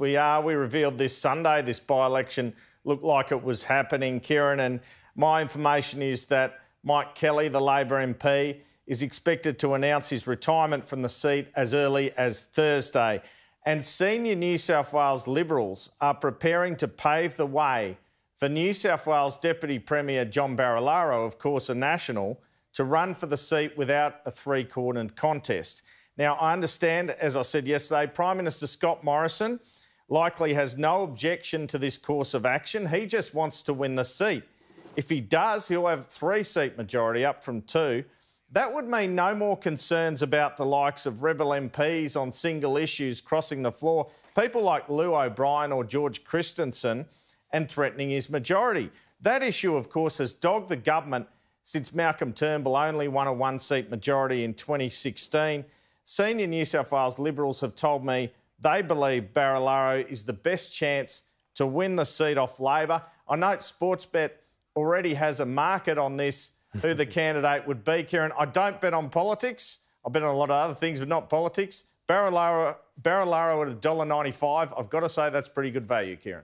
we are. We revealed this Sunday this by election looked like it was happening, Kieran. And my information is that Mike Kelly, the Labor MP, is expected to announce his retirement from the seat as early as Thursday. And senior New South Wales Liberals are preparing to pave the way for New South Wales Deputy Premier John Barilaro, of course, a national, to run for the seat without a three cornered contest. Now, I understand, as I said yesterday, Prime Minister Scott Morrison likely has no objection to this course of action. He just wants to win the seat. If he does, he'll have three seat majority up from two. That would mean no more concerns about the likes of rebel MPs on single issues crossing the floor, people like Llew O'Brien or George Christensen, and threatening his majority. That issue, of course, has dogged the government since Malcolm Turnbull only won a one seat majority in 2016. Senior New South Wales Liberals have told me they believe Barilaro is the best chance to win the seat off Labor. I note Sportsbet already has a market on this who the candidate would be, Kieran. I don't bet on politics. I bet on a lot of other things, but not politics. Barilaro, Barilaro at $1.95. I've got to say that's pretty good value, Kieran.